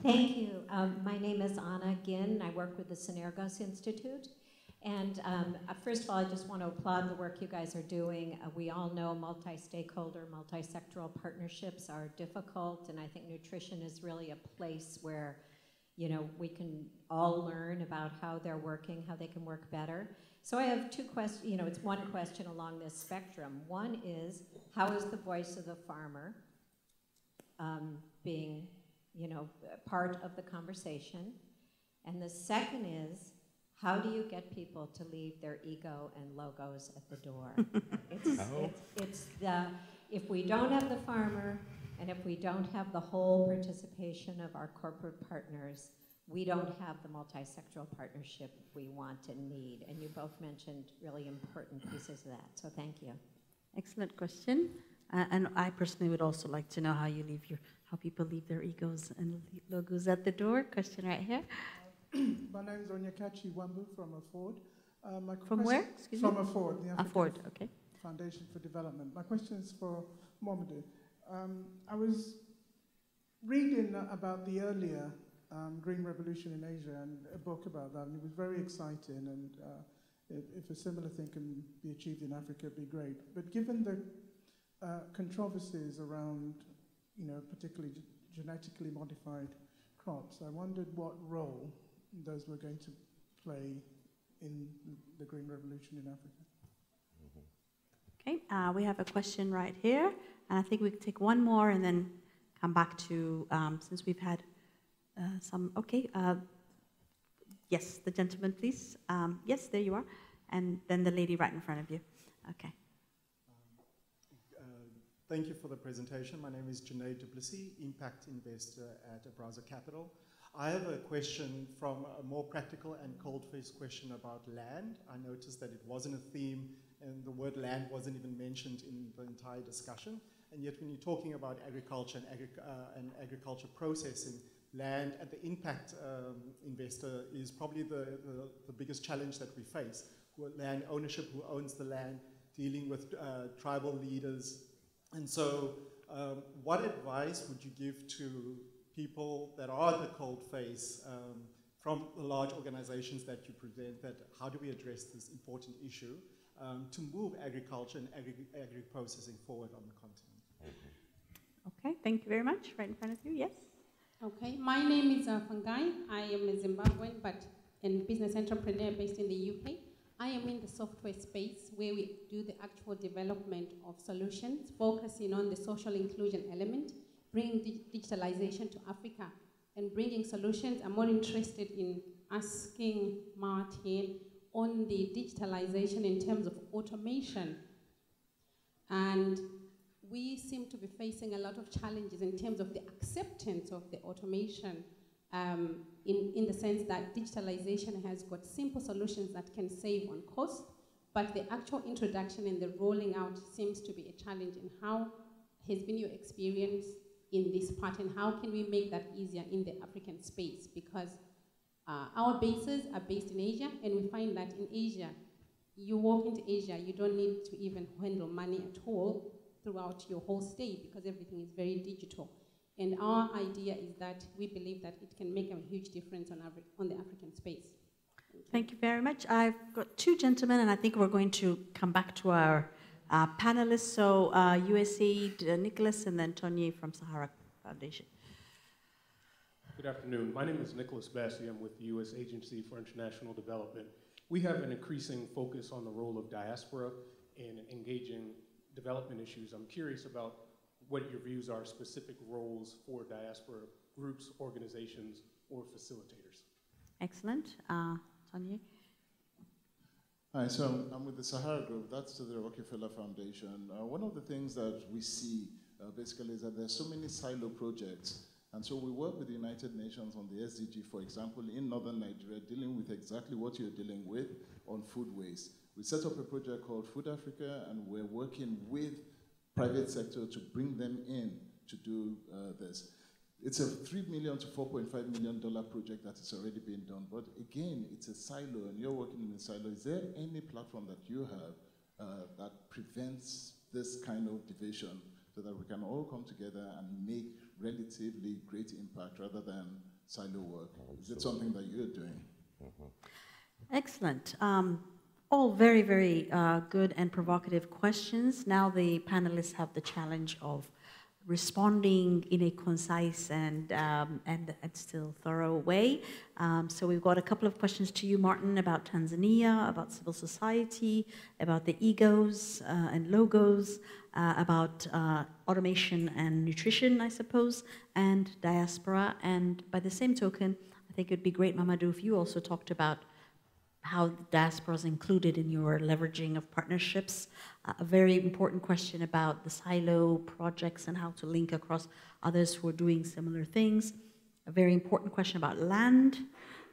Thank you. Um, my name is Anna Ginn. I work with the Synergos Institute. And um, uh, first of all, I just want to applaud the work you guys are doing. Uh, we all know multi-stakeholder, multi-sectoral partnerships are difficult, and I think nutrition is really a place where, you know, we can all learn about how they're working, how they can work better. So I have two questions, you know, it's one question along this spectrum. One is, how is the voice of the farmer um, being, you know, part of the conversation? And the second is, how do you get people to leave their ego and logos at the door? it's, it's, it's the, if we don't have the farmer, and if we don't have the whole participation of our corporate partners, we don't have the multi-sectoral partnership we want and need. And you both mentioned really important pieces of that. So thank you. Excellent question. Uh, and I personally would also like to know how you leave your, how people leave their egos and logos at the door. Question right here. My name is Onyekachi Wambu from Afford. Uh, my from where? Excuse from me? Afford, the African Afford, okay. Foundation for Development. My question is for Mohamedou. Um, I was reading about the earlier um, Green Revolution in Asia and a book about that, and it was very exciting. And uh, if, if, a similar thing can be achieved in Africa, it'd be great. But given the uh, controversies around, you know, particularly genetically modified crops, I wondered what role those were going to play in the Green Revolution in Africa. Okay, uh, we have a question right here, and I think we can take one more and then come back to, um, since we've had uh, some, okay, uh, yes, the gentleman, please. Um, yes, there you are, and then the lady right in front of you. Okay. Thank you for the presentation. My name is Junaid Duplessis, Impact Investor at Abraza Capital. I have a question from a more practical and cold-faced question about land. I noticed that it wasn't a theme and the word land wasn't even mentioned in the entire discussion. And yet when you're talking about agriculture and, agri uh, and agriculture processing, land and the impact um, investor is probably the, the, the, biggest challenge that we face. Land ownership, who owns the land, dealing with uh, tribal leaders. And so um, what advice would you give to people that are the cold face um, from the large organizations that you present that how do we address this important issue um, to move agriculture and agri, agri processing forward on the continent. Okay, thank you very much. Right in front of you, yes? Okay, my name is uh, Fangai. I am a Zimbabwean but a business entrepreneur based in the UK. I am in the software space where we do the actual development of solutions, focusing on the social inclusion element bringing digitalization to Africa and bringing solutions. I'm more interested in asking Martin on the digitalization in terms of automation. And we seem to be facing a lot of challenges in terms of the acceptance of the automation um, in, in the sense that digitalization has got simple solutions that can save on cost, but the actual introduction and the rolling out seems to be a challenge. And how has been your experience in this part and how can we make that easier in the African space because uh, our bases are based in Asia and we find that in Asia, you walk into Asia, you don't need to even handle money at all throughout your whole stay because everything is very digital. And our idea is that we believe that it can make a huge difference on, on the African space. Thank you. Thank you very much. I've got two gentlemen, and I think we're going to come back to our uh, panelists. So uh, USAID, uh, Nicholas, and then Tony from Sahara Foundation. Good afternoon. My name is Nicholas Bassi. I'm with the U.S. Agency for International Development. We have an increasing focus on the role of diaspora in engaging development issues. I'm curious about what your views are, specific roles for diaspora groups, organizations, or facilitators. Excellent. Uh, Tanya? Hi, so I'm with the Sahara Group, that's the Rockefeller Foundation. Uh, one of the things that we see uh, basically is that there's so many silo projects. And so we work with the United Nations on the SDG, for example, in northern Nigeria, dealing with exactly what you're dealing with on food waste. We set up a project called Food Africa, and we're working with private sector to bring them in to do uh, this. It's a 3 million to four point five million dollar project that is already being done. But again, it's a silo, and you're working in a silo. Is there any platform that you have uh, that prevents this kind of division, so that we can all come together and make relatively great impact rather than silo work? Is it something that you're doing? Mm -hmm. Excellent. Um, all very, very uh, good and provocative questions. Now the panelists have the challenge of responding in a concise and, um, and, and, still thorough way. Um, so we've got a couple of questions to you, Martin, about Tanzania, about civil society, about the egos uh, and logos, uh, about uh, automation and nutrition, I suppose, and diaspora. And by the same token, I think it'd be great, Mamadou, if you also talked about how diaspora is included in your leveraging of partnerships. Uh, a very important question about the silo projects and how to link across others who are doing similar things. A very important question about land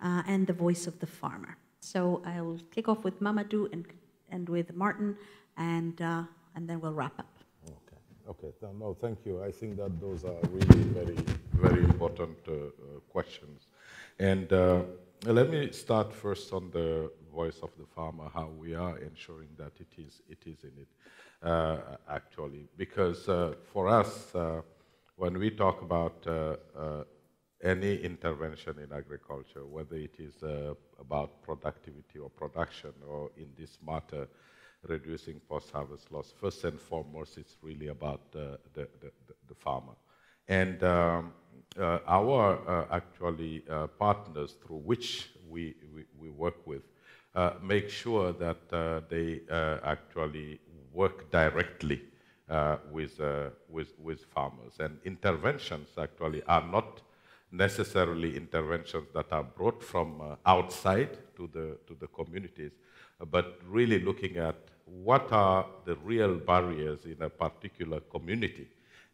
uh, and the voice of the farmer. So I will kick off with Mamadou and, and with Martin, and, uh, and then we'll wrap up. Okay, okay. No, thank you. I think that those are really very, very important uh, uh, questions. And uh, let me start first on the voice of the farmer, how we are ensuring that it is, it is in it, uh, actually. Because uh, for us, uh, when we talk about uh, uh, any intervention in agriculture, whether it is uh, about productivity or production, or in this matter, reducing post-harvest loss, first and foremost, it's really about the, the, the, the farmer. And um, uh, our uh, actually uh, partners through which we, we, we work with make sure that they actually work directly with, with, with farmers. And interventions actually are not necessarily interventions that are brought from uh, outside to the, to the communities, but really looking at what are the real barriers in a particular community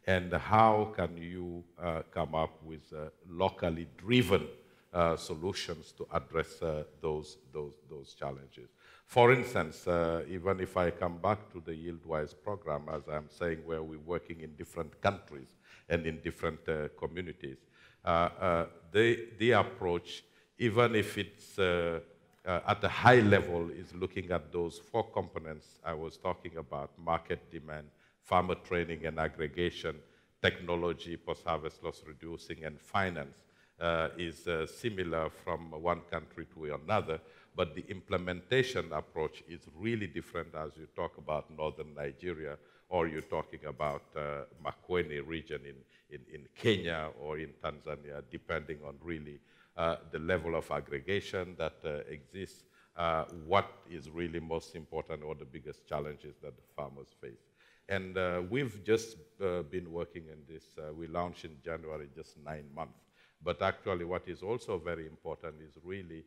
and how can you uh, come up with uh, locally driven uh, solutions to address uh, those, those, those challenges. For instance, uh, even if I come back to the YieldWise program, as I'm saying, where we're working in different countries and in different uh, communities, the, the approach, even if it's at a high level, is looking at those four components I was talking about, market demand, farmer training and aggregation, technology, post-harvest loss reducing, and finance uh, is uh, similar from one country to another, but the implementation approach is really different as you talk about northern Nigeria or you're talking about uh, Makueni region in, in, in, Kenya or in Tanzania, depending on really uh, the level of aggregation that uh, exists, uh, what is really most important or the biggest challenges that the farmers face. And uh, we've just uh, been working in this. Uh, we launched in January, just nine months. But actually, what is also very important is really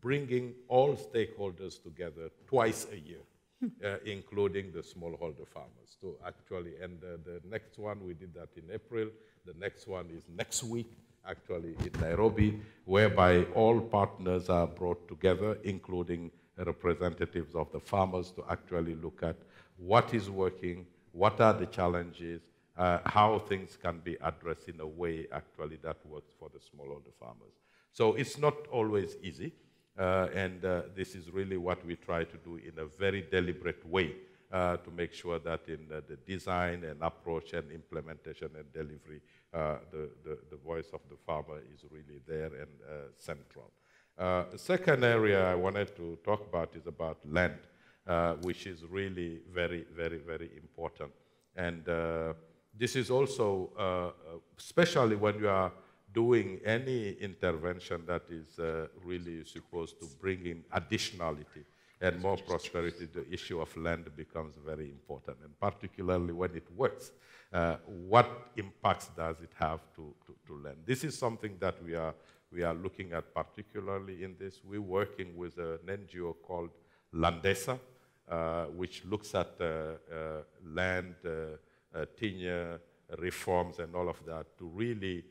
bringing all stakeholders together twice a year, uh, including the smallholder farmers. To actually, and uh, the next one we did that in April. The next one is next week, actually in Nairobi, whereby all partners are brought together, including representatives of the farmers, to actually look at what is working, what are the challenges, uh, how things can be addressed in a way actually that works for the smallholder farmers. So it's not always easy, uh, and uh, this is really what we try to do in a very deliberate way uh, to make sure that in the design and approach and implementation and delivery, uh, the, the, the, voice of the farmer is really there and uh, central. the second area I wanted to talk about is about land. Uh, which is really very, very, very important. And uh, this is also, uh, especially when you are doing any intervention that is really supposed to bring in additionality and more prosperity, the issue of land becomes very important. And particularly when it works, uh, what impacts does it have to, to, to, land? This is something that we are, we are looking at particularly in this. We're working with an NGO called Landesa, uh, which looks at uh, uh, land tenure reforms and all of that to really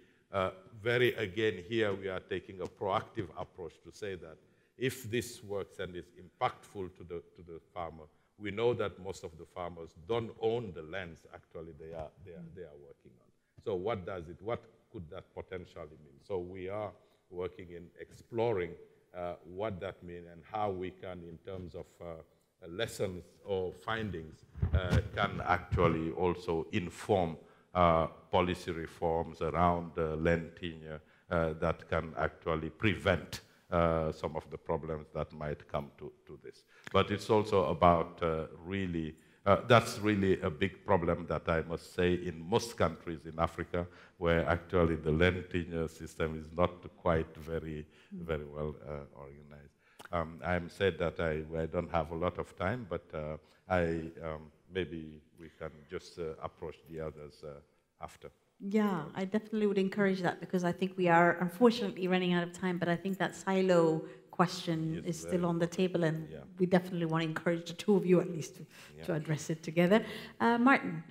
very, again, here we are taking a proactive approach to say that if this works and is impactful to the, to the farmer, we know that most of the farmers don't own the lands actually they are, they are, they are working on. So what does it, what could that potentially mean? So we are working in exploring uh, what that means and how we can, in terms of uh, uh, lessons or findings uh, can actually also inform uh, policy reforms around land tenure that can actually prevent uh, some of the problems that might come to, to this. But it's also about uh, really, uh, that's really a big problem that I must say in most countries in Africa, where actually the land tenure system is not quite very, very well uh, organized. Um, I'm sad that I, I, don't have a lot of time, but uh, I, um, maybe we can just uh, approach the others after. Yeah, I definitely would encourage that because I think we are unfortunately running out of time, but I think that silo question is still on the table and yeah. we definitely want to encourage the two of you at least to, yeah. to address it together. Uh, Martin.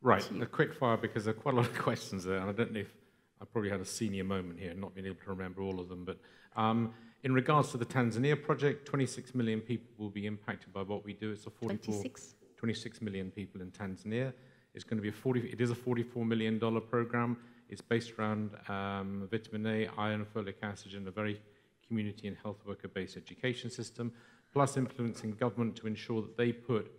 Right, a quick fire because there are quite a lot of questions there and I don't know if I probably had a senior moment here, not being able to remember all of them, but um, in regards to the Tanzania project, 26 million people will be impacted by what we do. It's a 44, 26? 26 million people in Tanzania. It's going to be a 40, it is a $44 million program. It's based around um, vitamin A, iron, folic acid, and a very community and health worker-based education system, plus influencing government to ensure that they put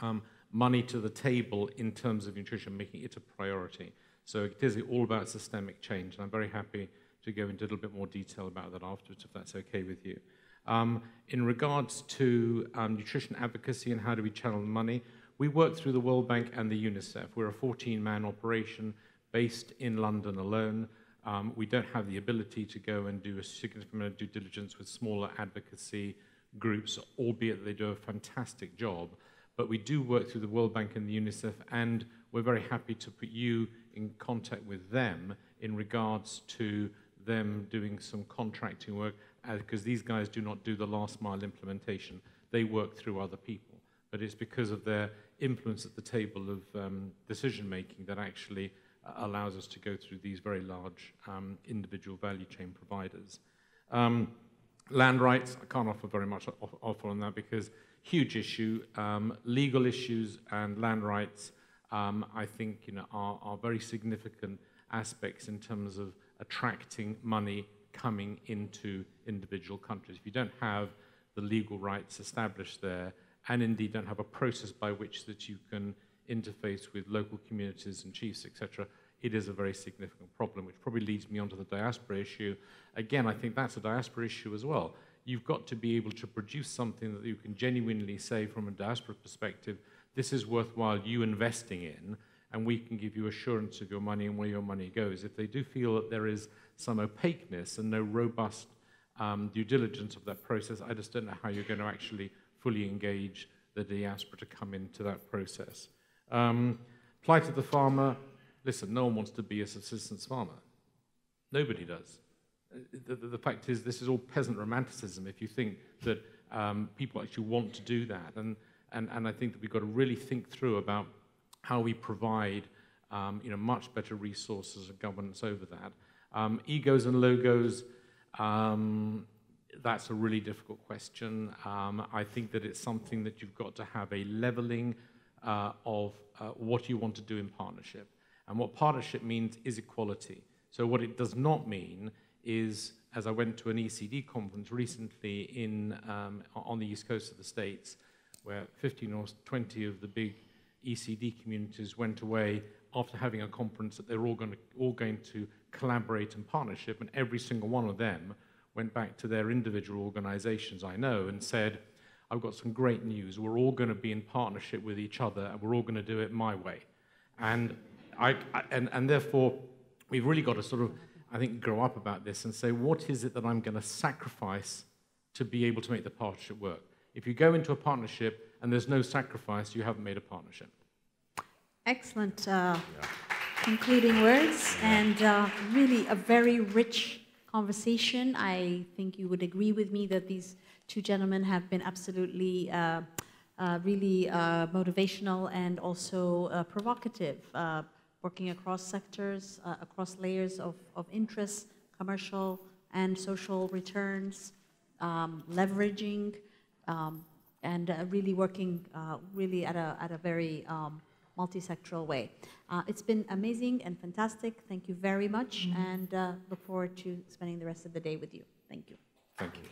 um, money to the table in terms of nutrition, making it a priority. So it is all about systemic change, and I'm very happy to go into a little bit more detail about that afterwards, if that's okay with you. Um, in regards to um, nutrition advocacy and how do we channel money, we work through the World Bank and the UNICEF. We're a 14-man operation based in London alone. Um, we don't have the ability to go and do a significant amount of due diligence with smaller advocacy groups, albeit they do a fantastic job. But we do work through the World Bank and the UNICEF, and we're very happy to put you in contact with them in regards to them doing some contracting work, because uh, these guys do not do the last mile implementation. They work through other people. But it's because of their influence at the table of um, decision making that actually uh, allows us to go through these very large um, individual value chain providers. Um, land rights, I can't offer very much offer on that because huge issue. Um, legal issues and land rights, um, I think, you know, are, are very significant aspects in terms of attracting money coming into individual countries. If you don't have the legal rights established there, and indeed don't have a process by which that you can interface with local communities and chiefs, etc., it is a very significant problem, which probably leads me on to the diaspora issue. Again, I think that's a diaspora issue as well. You've got to be able to produce something that you can genuinely say from a diaspora perspective, this is worthwhile you investing in, and we can give you assurance of your money and where your money goes. If they do feel that there is some opaqueness and no robust um, due diligence of that process, I just don't know how you're going to actually fully engage the diaspora to come into that process. Um, plight of the farmer, listen, no one wants to be a subsistence farmer. Nobody does. The, the, the, fact is, this is all peasant romanticism if you think that um, people actually want to do that. And, and, and I think that we've got to really think through about how we provide um, you know, much better resources and governance over that. Um, egos and logos, um, that's a really difficult question. Um, I think that it's something that you've got to have a leveling uh, of uh, what you want to do in partnership. And what partnership means is equality. So what it does not mean is, as I went to an ECD conference recently in, um, on the east coast of the States, where 15 or 20 of the big ECD communities went away after having a conference that they're all going to, all going to collaborate in partnership, and every single one of them went back to their individual organizations I know and said, I've got some great news. We're all going to be in partnership with each other and we're all going to do it my way. And, I, and, and therefore, we've really got to sort of, I think, grow up about this and say, what is it that I'm going to sacrifice to be able to make the partnership work? If you go into a partnership and there's no sacrifice, you haven't made a partnership. Excellent uh, yeah. concluding words, and uh, really a very rich conversation. I think you would agree with me that these two gentlemen have been absolutely uh, uh, really uh, motivational and also uh, provocative, uh, working across sectors, uh, across layers of, of interest, commercial and social returns, um, leveraging, um, and really working really at a, at a very um, multi-sectoral way. Uh, it's been amazing and fantastic. Thank you very much, mm -hmm. and uh, look forward to spending the rest of the day with you. Thank you. Thank you.